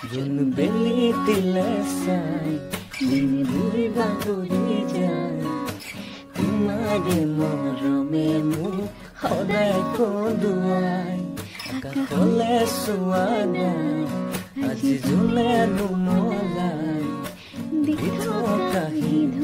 June বেলি তিলসাই দিন দিনবোৰ বাগৰি যায়। তোমাৰে মরমে মোক সদায় কন্দুৱাই আকাশলে চোৱা নাই আজি জুলে নুমলাই দি থকা সিধু